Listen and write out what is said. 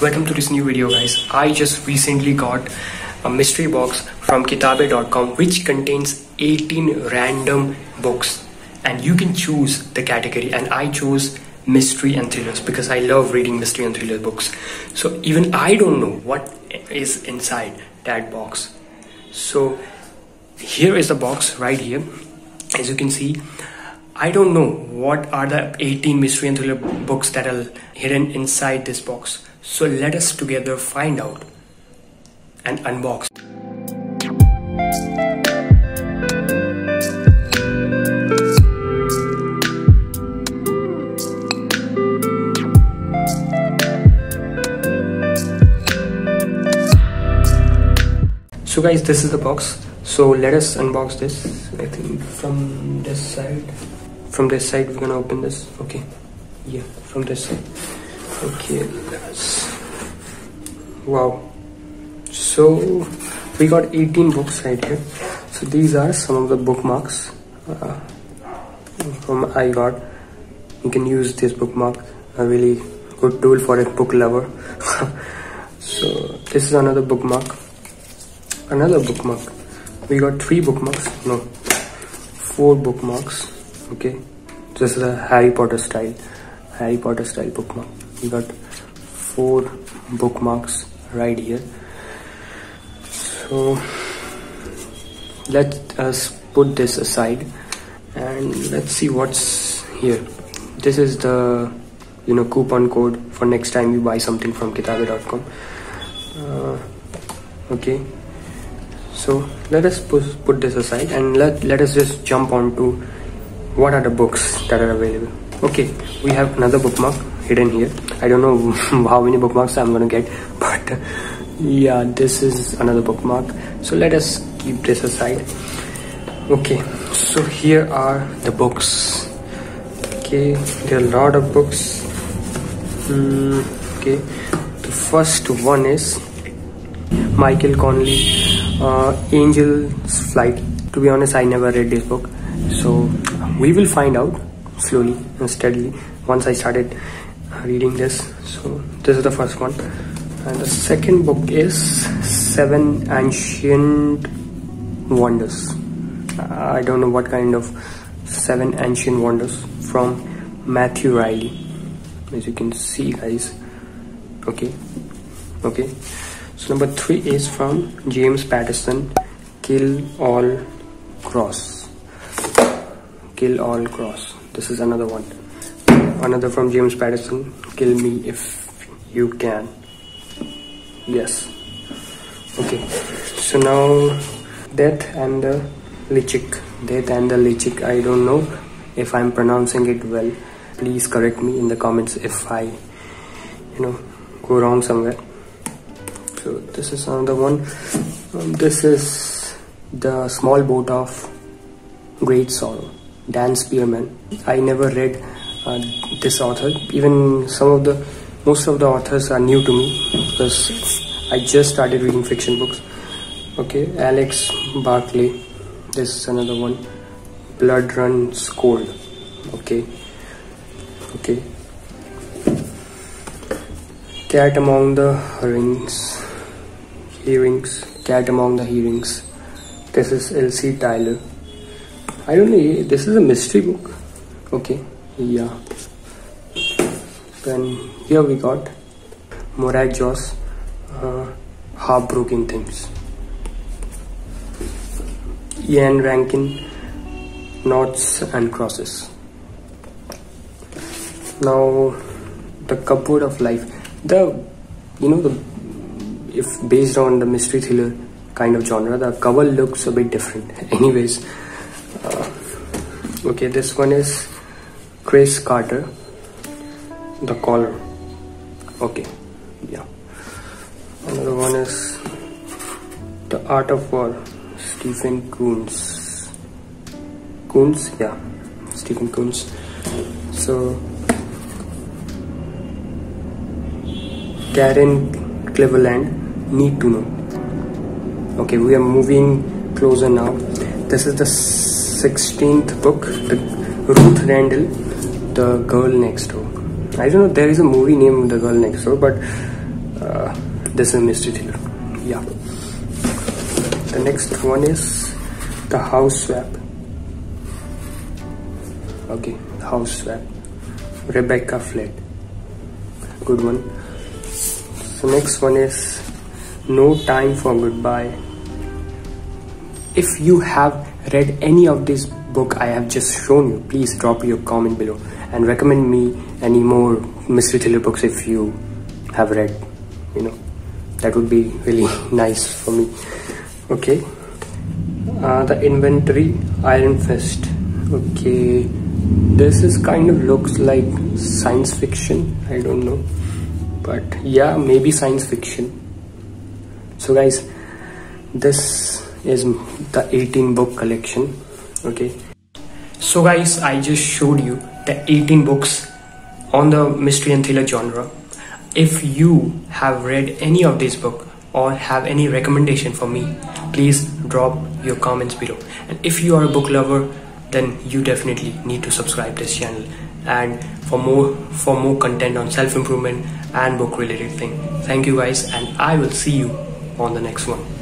welcome to this new video guys. I just recently got a mystery box from kitabay.com which contains 18 random books. And you can choose the category. And i chose mystery and thrillers because i love reading mystery and thriller books. So even i don't know what is inside that box. So here is the box right here. As you can see I don't know what are the 18 mystery and thriller books that are hidden inside this box. So let us together find out and unbox. So guys, this is the box. So let us unbox this. I think from this side from this side we're gonna open this okay yeah from this side okay let's wow. So we got 18 books right here. So these are some of the bookmarks uh, from I got. You can use this bookmark a really good tool for a book lover. So this is another bookmark. Another bookmark. We got three bookmarks no four bookmarks okay? This is a harry potter style harry potter style bookmark we got four bookmarks right here. So let us put this aside and let's see what's here. This is the you know coupon code for next time you buy something from kitabay.com uh, okay. So let us put, this aside and let, let us just jump on to what are the books that are available. Okay we have another bookmark hidden here. I don't know how many bookmarks i'm gonna get but yeah this is another bookmark. So let us keep this aside. Okay so here are the books. Okay there are a lot of books. Mm, okay. The first one is michael connelly uh, angel's flight. To be honest i never read this book. So we will find out slowly and steadily once I started reading this. So this is the first one. And the second book is seven ancient wonders. Uh, I don't know what kind of seven ancient wonders from Matthew Reilly as you can see guys. Okay. Okay. So number three is from James Patterson kill Alex Cross. Kill Alex Cross. This is another one another from james patterson kill me if you can. Yes. Okay. So now death and the Lit Chick death and the Lit Chick i don't know if i'm pronouncing it well. Please correct me in the comments if i you know go wrong somewhere. So this is another one. Um, this is the small boat of great sorrow Dan Fesperman. I never read uh, this author. Even some of the, most of the authors are new to me because I just started reading fiction books. Okay, Alex Barclay. This is another one. Blood Runs Cold. Okay. Okay. Cat Among the Rings. Herrings. Cat Among the Herrings. This is L.C. Tyler. I don't know, this is a mystery book. Okay, yeah. Then here we got Morag Joss, uh, Heartbroken Things. Ian Rankin, Noughts and Crosses. Now, the cupboard of life. The, you know, the if based on the mystery thriller kind of genre, the cover looks a bit different. Anyways, okay this one is Chris Carter. The caller okay. Yeah. Another one is the art of war Stephen Coonts. Coonts? Yeah. Stephen Coonts. So Karen Cleveland need to know. Okay we are moving closer now. This is the 16th book, the Ruth Rendell, The Girl Next Door. I don't know, there is a movie named The Girl Next Door, but uh, this is mystery thriller. Yeah. The next one is the house swap. Okay house swap. Rebecca Fleet good one. So next one is no time for goodbye. If you have read any of this book i have just shown you. Please drop your comment below and recommend me any more mystery thriller books if you have read you know. That would be really nice for me. Okay. Uh, the inventory iron fist. Okay. This is kind of looks like science fiction. I don't know. But yeah maybe science fiction. So guys this is the 18 book collection okay? So guys i just showed you the 18 books on the mystery and thriller genre. If you have read any of this book or have any recommendation for me please drop your comments below. And if you are a book lover then you definitely need to subscribe this channel. And for more for more content on self-improvement and book related thing. Thank you guys and i will see you on the next one